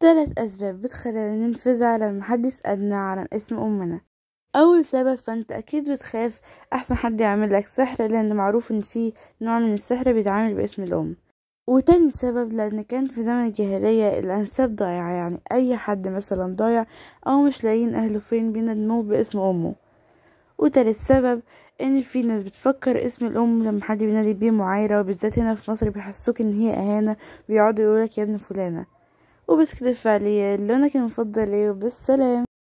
تلات أسباب بتخلينا ننفزع لما حد يسألنا عن اسم أمنا. أول سبب فأنت أكيد بتخاف أحسن حد يعمل لك سحر لأن معروف إن في نوع من السحر بيتعامل باسم الأم. وتاني سبب لأن كان في زمن الجاهلية الأنساب ضايعة يعني أي حد مثلا ضايع أو مش لاقيين أهله فين بيندموه باسم أمه. وتالت سبب إن في ناس بتفكر اسم الأم لما حد بينادي بيه معايرة وبالذات هنا في مصر بيحسوك إن هي أهانة بيقعدوا يقولك يا ابن فلانة. وبس كده فعليا لونك المفضل إيه؟ وبالسلام.